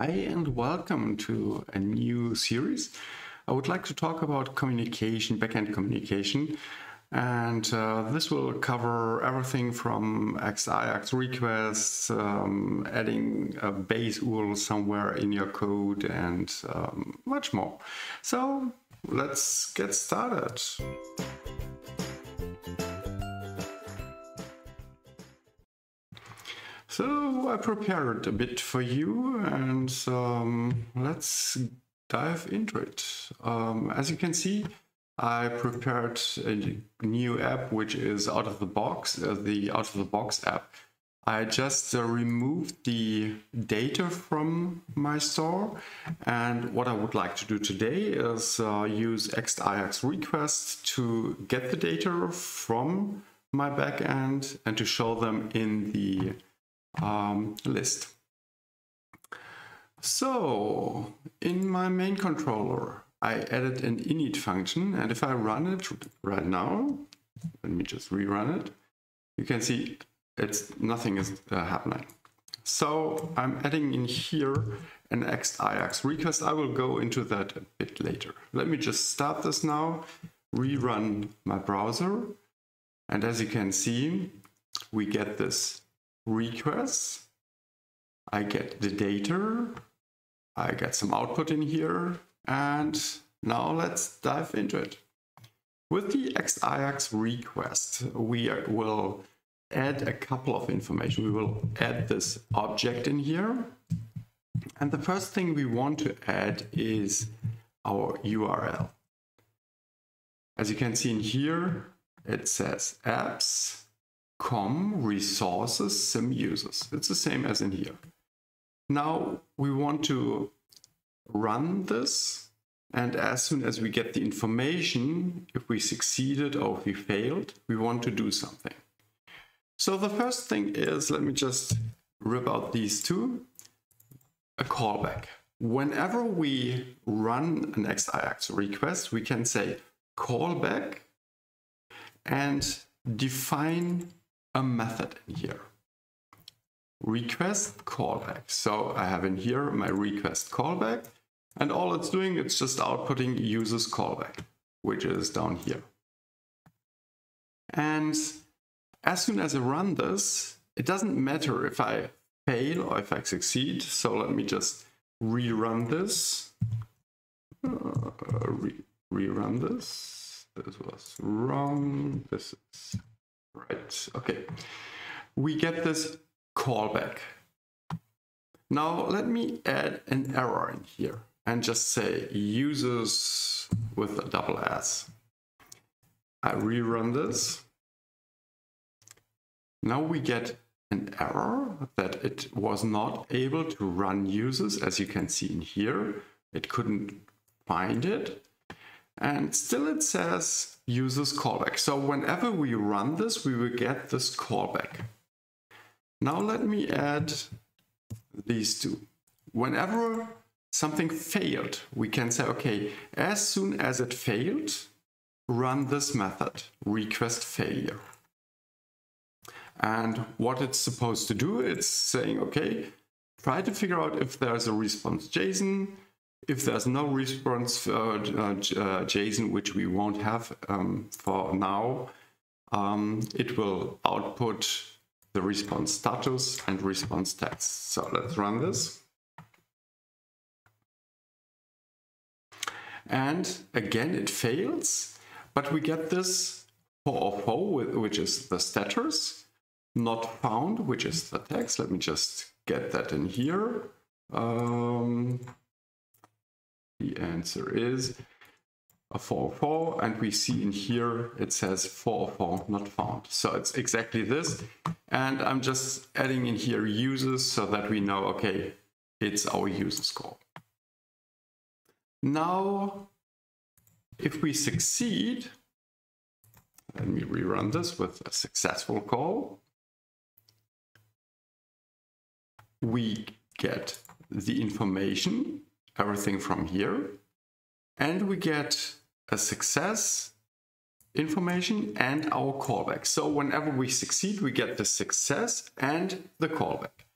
Hi and welcome to a new series. I would like to talk about communication, backend communication, and uh, this will cover everything from Ext.Ajax requests, um, adding a base URL somewhere in your code, and um, much more. So let's get started. So I prepared a bit for you and um, let's dive into it. Um, as you can see, I prepared a new app which is out of the box, uh, the out of the box app. I just uh, removed the data from my store and what I would like to do today is uh, use Ext.Ajax request to get the data from my backend and to show them in the um, list. So in my main controller, I added an init function. And if I run it right now, let me just rerun it, you can see it's nothing is uh, happening. So I'm adding in here an Ext.Ajax request. I will go into that a bit later. Let me just start this now, rerun my browser. And as you can see, we get this requests. I get the data. I get some output in here. And now let's dive into it. With the Ext.Ajax request, we will add a couple of information. We will add this object in here. And the first thing we want to add is our URL. As you can see in here, it says apps com resources sim users. It's the same as in here. Now we want to run this and as soon as we get the information, if we succeeded or if we failed, we want to do something. So the first thing is, let me just rip out these two, a callback. Whenever we run an Ext.Ajax request, we can say callback and define a method in here. Request callback. So I have in here my request callback and all it's doing, it's just outputting users callback, which is down here. And as soon as I run this, it doesn't matter if I fail or if I succeed. So let me just rerun this. Uh, re rerun this. This was wrong. This is Right, okay. We get this callback. Now let me add an error in here and just say users with a double S. I rerun this. Now we get an error that it was not able to run users as you can see in here. It couldn't find it. And still it says uses callback. So whenever we run this, we will get this callback. Now let me add these two. Whenever something failed, we can say, okay, as soon as it failed, run this method, request failure. And what it's supposed to do, it's saying, okay, try to figure out if there's a response JSON, if there's no response uh, uh, uh, JSON, which we won't have um, for now, um, it will output the response status and response text. So let's run this. And again, it fails, but we get this 404, which is the status, not found, which is the text. Let me just get that in here. Um, the answer is a 404 and we see in here it says 404 not found. So it's exactly this. And I'm just adding in here users so that we know, okay, it's our user score. Now, if we succeed, let me rerun this with a successful call. We get the information everything from here. And we get a success information and our callback. So whenever we succeed, we get the success and the callback.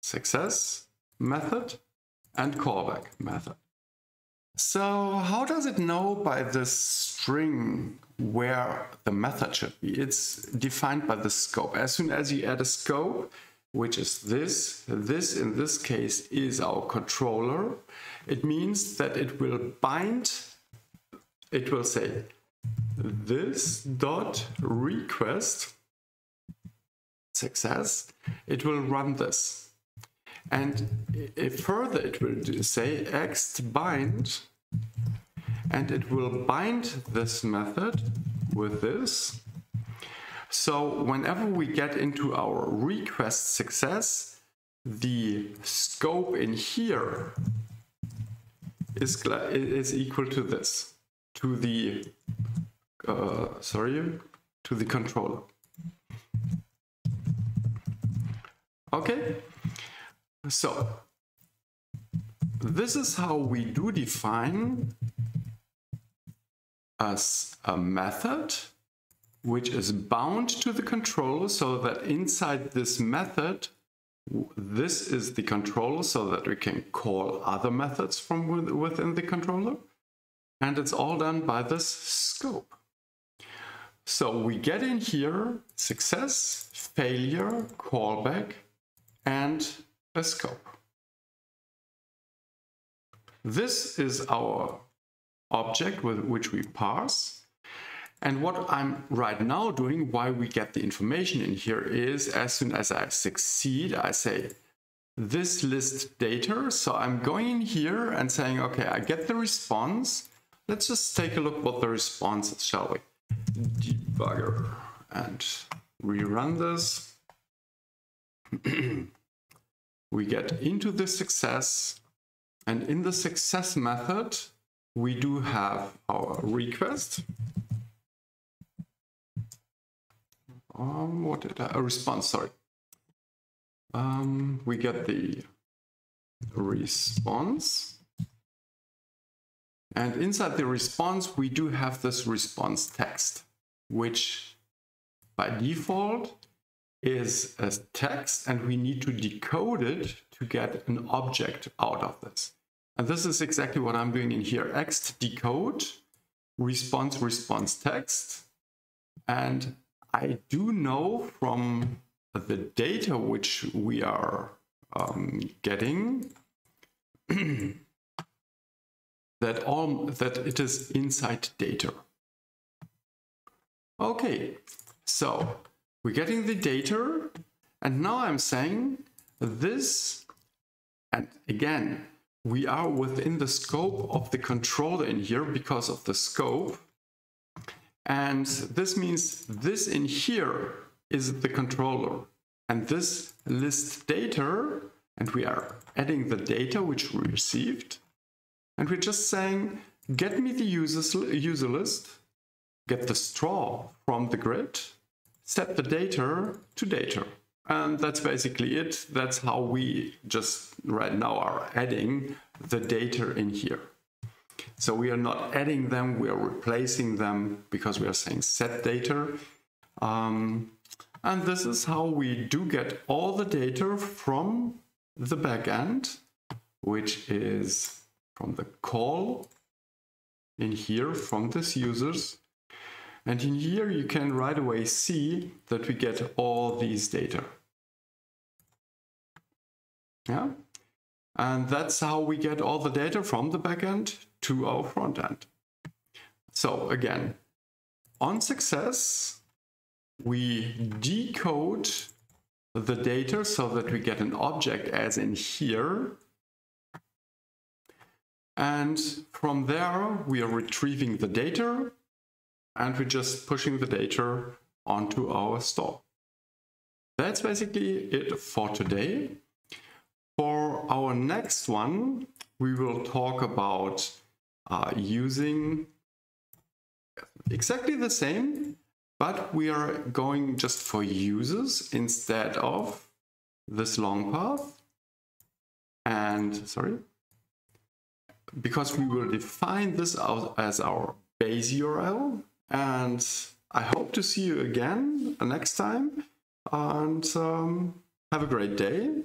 Success method and callback method. So how does it know by this string where the method should be? It's defined by the scope. As soon as you add a scope, which is this, this in this case is our controller, it means that it will bind, it will say this dot request success, it will run this. And if further it will say ext bind and it will bind this method with this. So whenever we get into our request success, the scope in here is, is equal to this, to the, uh, sorry, to the controller. Okay, so this is how we do define as a method which is bound to the controller so that inside this method this is the controller so that we can call other methods from within the controller and it's all done by this scope. So we get in here success, failure, callback and a scope. This is our object with which we parse. And what I'm right now doing, why we get the information in here is as soon as I succeed, I say this list data. So I'm going in here and saying, okay, I get the response. Let's just take a look what the response is, shall we? Debugger and rerun this. we get into the success and in the success method, we do have our request. Um, what did I, a response, sorry. Um, we get the response. And inside the response, we do have this response text, which by default is a text and we need to decode it to get an object out of this. And this is exactly what I'm doing in here. ext decode response response text. And I do know from the data which we are um, getting that all that it is inside data. Okay, so we're getting the data, and now I'm saying this, and again, we are within the scope of the controller in here because of the scope. And this means this in here is the controller. And this list data, and we are adding the data which we received. And we're just saying, get me the users, user list, get the straw from the grid, set the data to data. And that's basically it. That's how we just right now are adding the data in here. So we are not adding them, we are replacing them because we are saying set data. Um, and this is how we do get all the data from the backend, which is from the call in here from this users. And in here you can right away see that we get all these data. Yeah. And that's how we get all the data from the backend to our front end. So again, on success, we decode the data so that we get an object as in here. And from there, we are retrieving the data and we're just pushing the data onto our store. That's basically it for today. For our next one, we will talk about uh, using exactly the same, but we are going just for users instead of this long path. And sorry, because we will define this as our base URL. And I hope to see you again next time. And um, have a great day